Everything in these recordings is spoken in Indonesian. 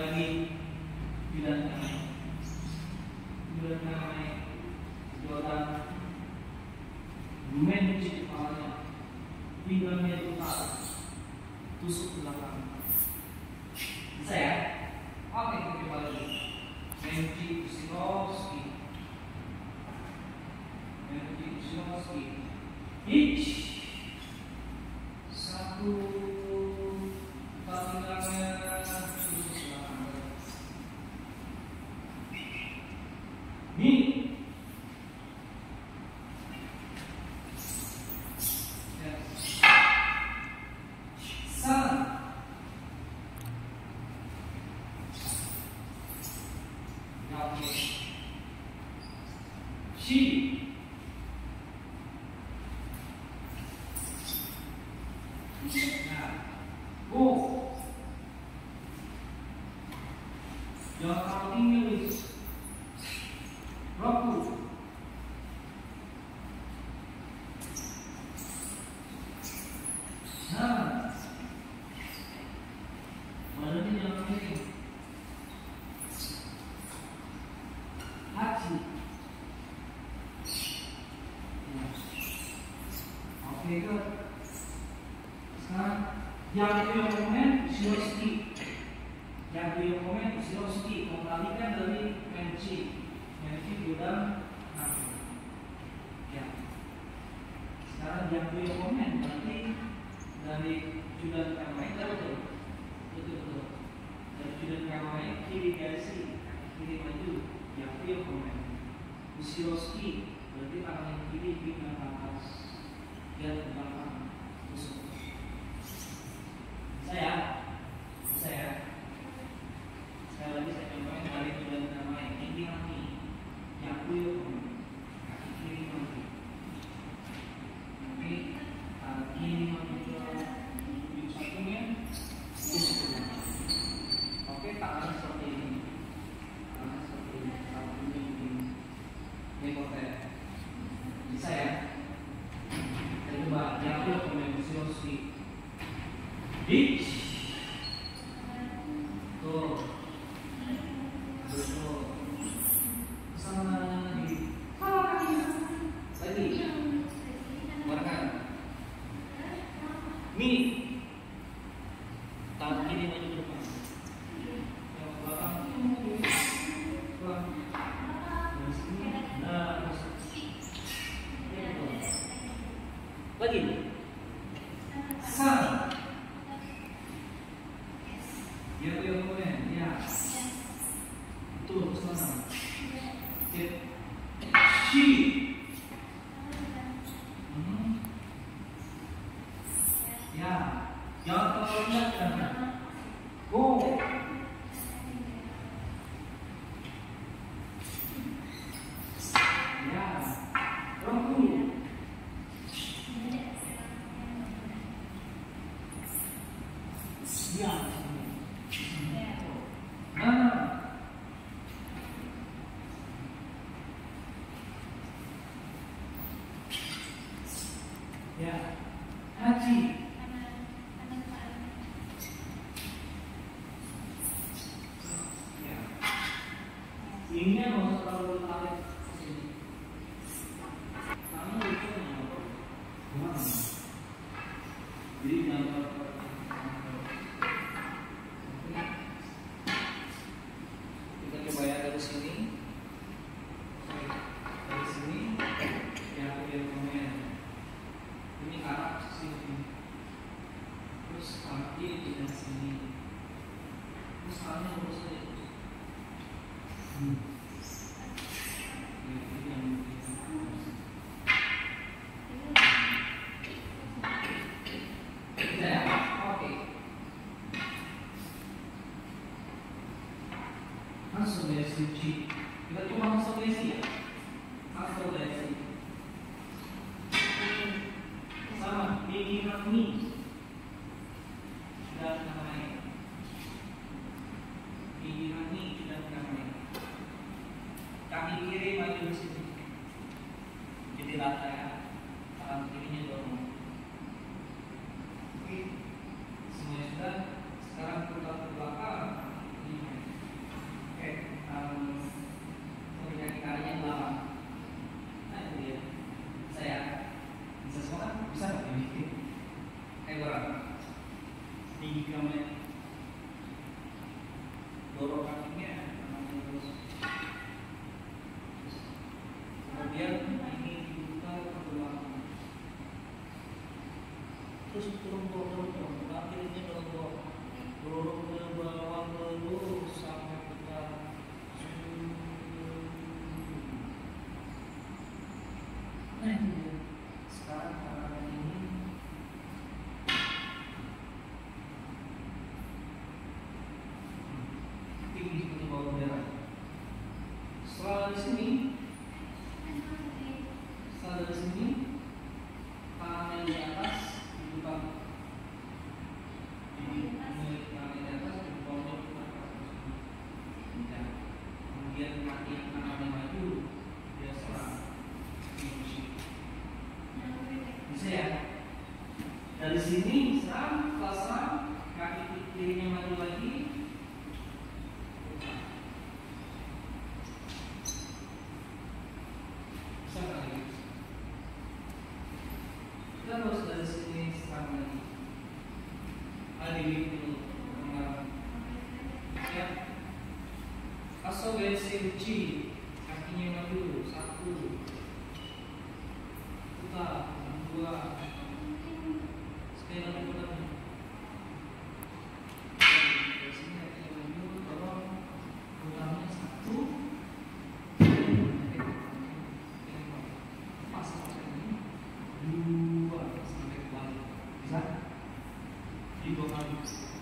lagi. Bulan kami bulan kami Jordan lumen di kepalanya. Pinggangnya total tusuk belakang. Bisa ya? Oke. okay. yaitu sekarang jangan itu yang komen siloski yang itu yang komen siloski kembalikan dari menci menci gudang nasi ya. Sekarang yang itu yang komen berarti dari judul yang lain kamai betul? Betul betul. Dari judul yang lain kiri gasi kiri maju yang itu yang komen. Siloski berarti tangan kiri kiri tangan água 下来 ini arah sini. Terus kalau kiri dan sini. Terus kalau itu aja hmm. nothing. Amen. dirinya baru lagi. Sama lagi? Terus dari sini sama lagi. Ada ya. Asal Thank you.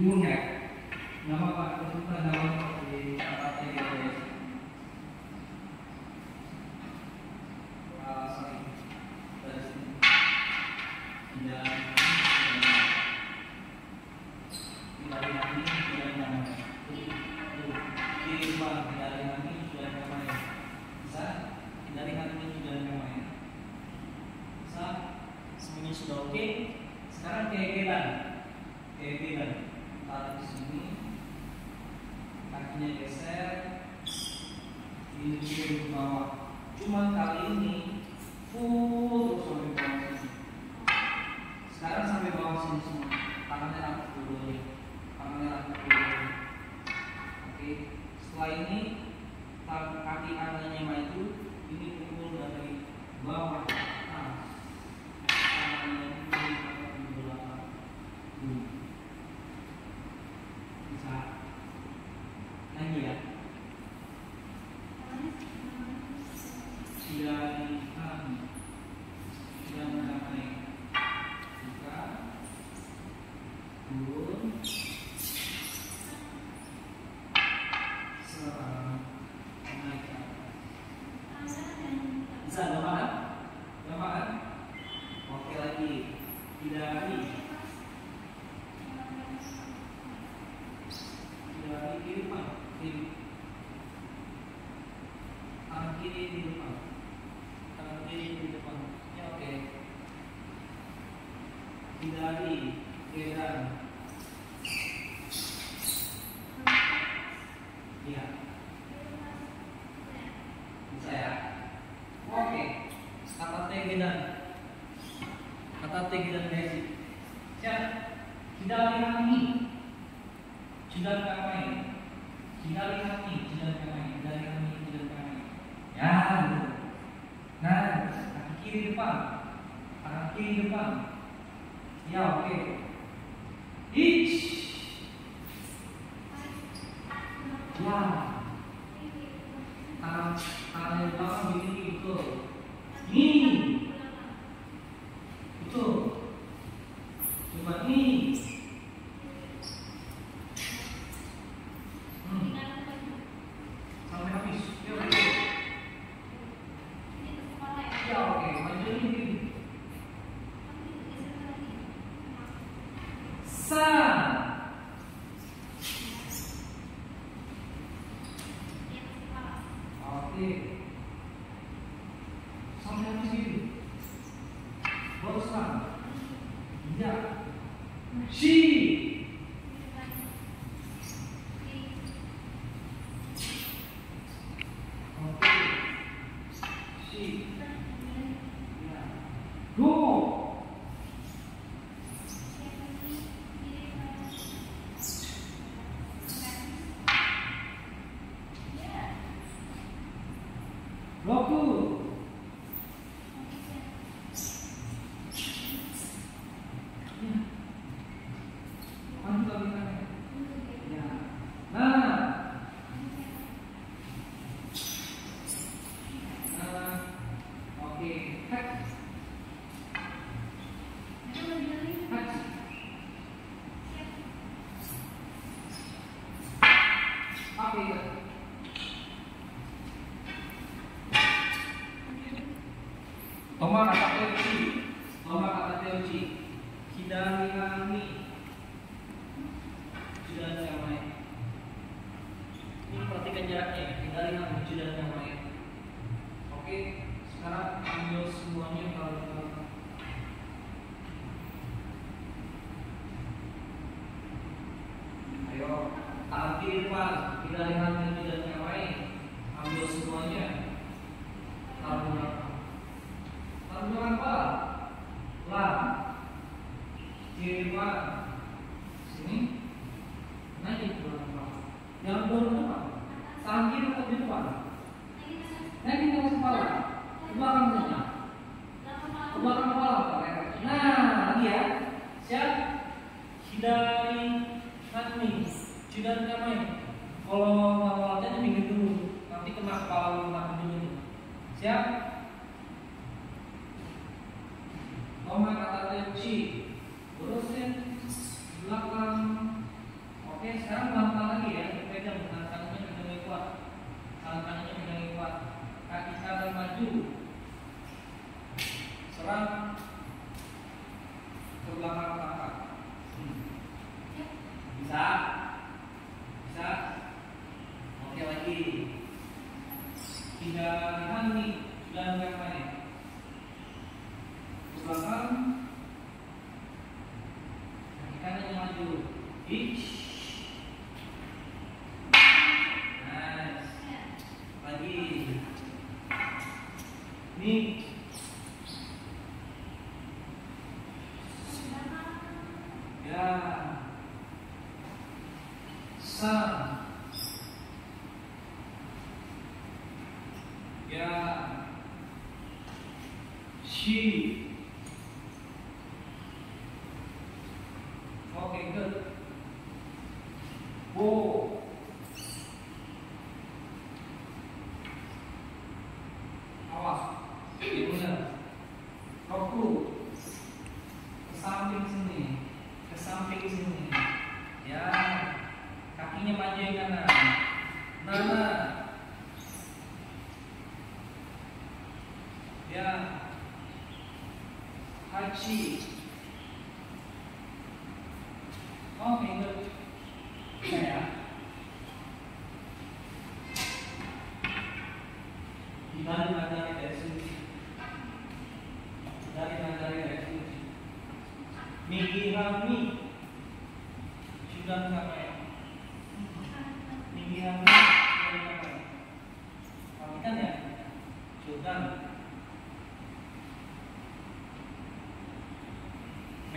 bunga ya? nama pak apa-apa kita dapat di Sana dari kami jalan kami dari kami jalan kami ya nah kaki kiri depan. Kaki kiri depan. Ya oke. okay. Amen. sekarang ambil semuanya kalau she samping sini ke samping sini. Ya kakinya panjang kanan. Nah. Ya. Haji.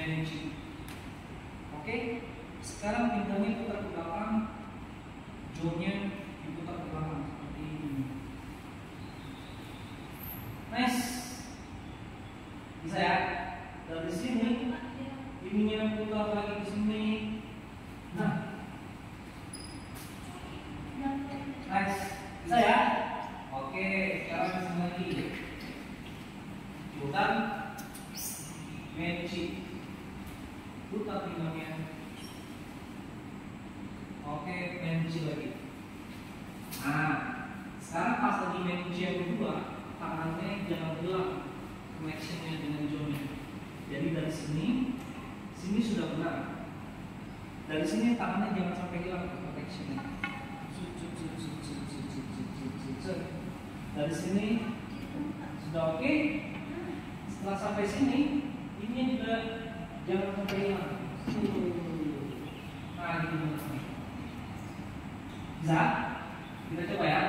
energy. Oke, okay? sekarang pindahnya putar ke belakang, jomnya sekarang pas lagi main ujian kedua tangannya jangan hilang connectionnya dengan jomnya. jadi dari sini sini sudah benar dari sini tangannya jangan sampai hilang connectionnya dari sini sudah oke okay. setelah sampai sini ini juga jangan sampai hilang nah gitu Zat, kita coba ya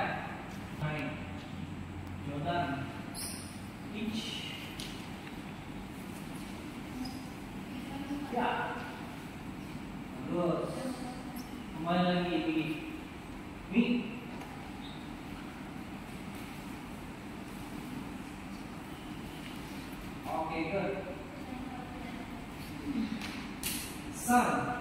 Mala Giri. Me? Okay, good. Sun.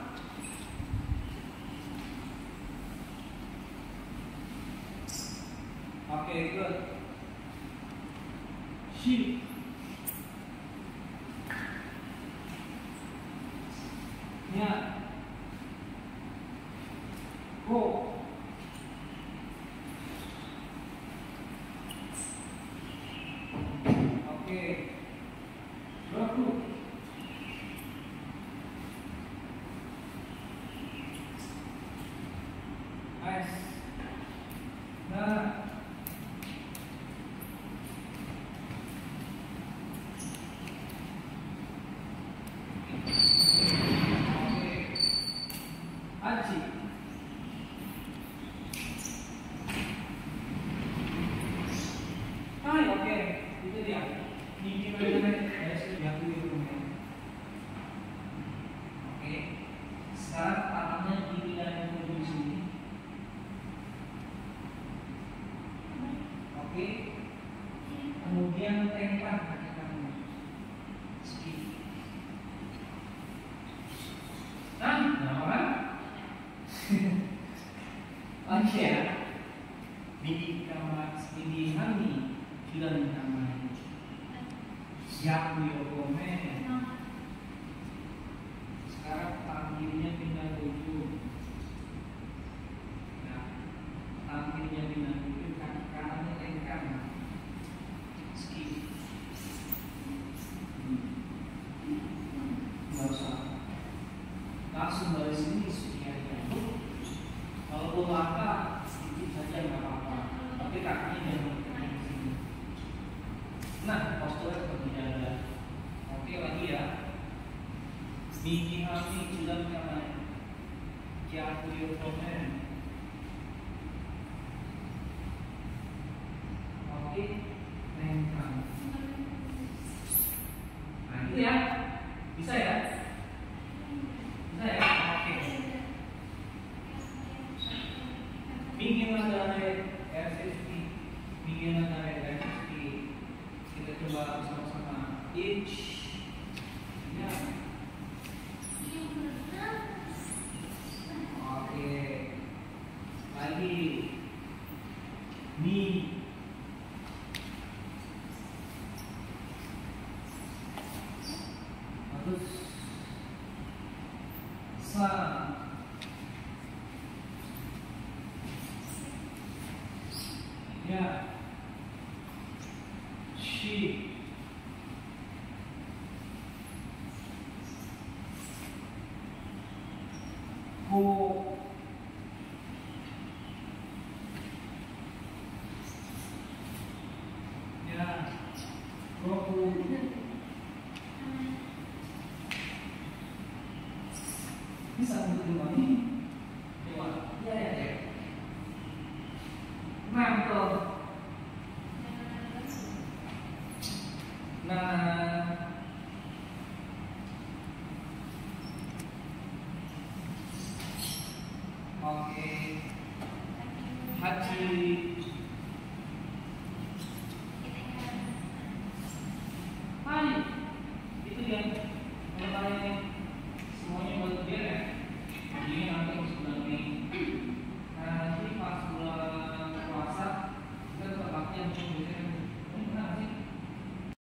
Nah, postur berjalan. Oke lagi ya. Minggi hati sudah kemarin. Kya kuyo komen. Oke. Okay. Bisa untuk ini? Lima. Ya, ya, ya. Nah,